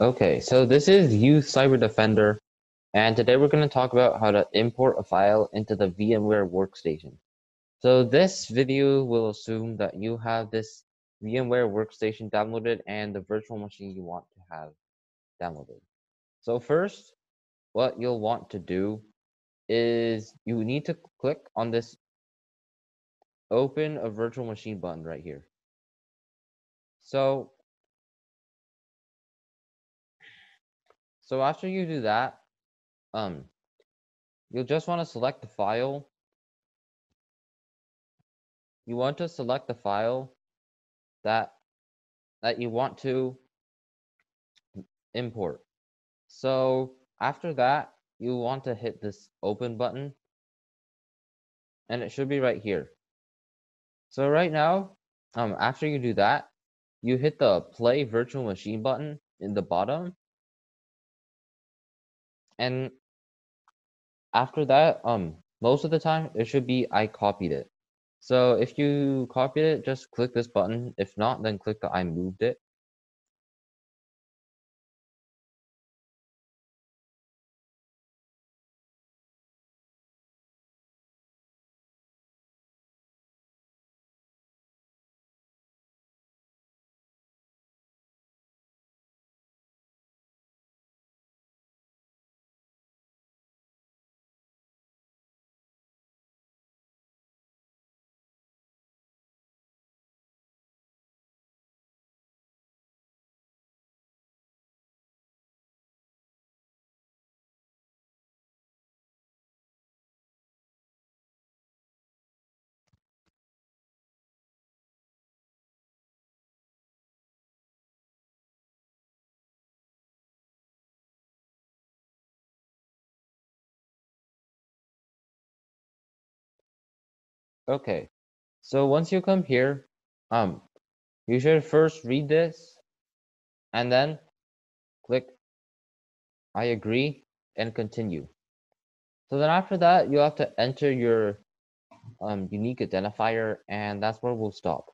Okay, so this is Youth Cyber Defender, and today we're going to talk about how to import a file into the VMware workstation. So this video will assume that you have this VMware workstation downloaded and the virtual machine you want to have downloaded. So first, what you'll want to do is you need to click on this open a virtual machine button right here. So So after you do that, um, you'll just want to select the file. You want to select the file that that you want to import. So after that, you want to hit this open button and it should be right here. So right now, um, after you do that, you hit the play virtual machine button in the bottom and after that, um, most of the time it should be I copied it. So if you copied it, just click this button. If not, then click the I moved it. Okay, so once you come here, um, you should first read this and then click I agree and continue. So then after that, you have to enter your um, unique identifier and that's where we'll stop.